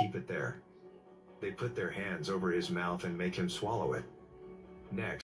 Keep it there. They put their hands over his mouth and make him swallow it. Next,